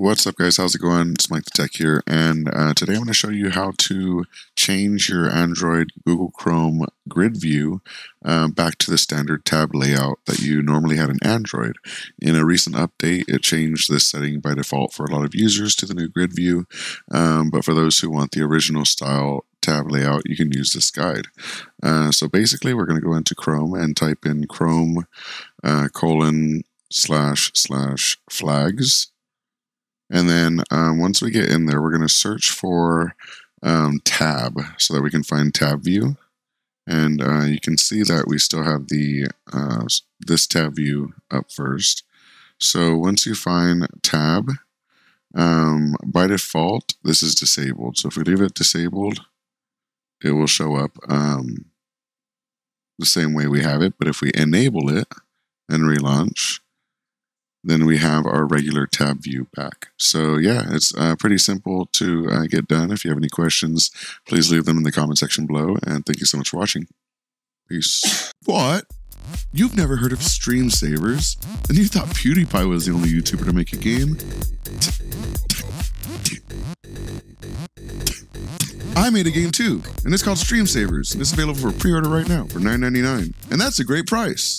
What's up guys, how's it going? It's Mike the Tech here, and uh, today I'm going to show you how to change your Android Google Chrome grid view uh, back to the standard tab layout that you normally had in Android. In a recent update, it changed this setting by default for a lot of users to the new grid view, um, but for those who want the original style tab layout, you can use this guide. Uh, so basically, we're going to go into Chrome and type in Chrome uh, colon slash slash flags and then um, once we get in there, we're going to search for um, tab so that we can find tab view. And uh, you can see that we still have the uh, this tab view up first. So once you find tab, um, by default, this is disabled. So if we leave it disabled, it will show up um, the same way we have it. But if we enable it and relaunch, then we have our regular tab view back. So yeah, it's uh, pretty simple to uh, get done. If you have any questions, please leave them in the comment section below. And thank you so much for watching. Peace. What? You've never heard of Stream Savers? And you thought PewDiePie was the only YouTuber to make a game? I made a game too, and it's called Stream Savers, and it's available for pre-order right now for $9.99. And that's a great price.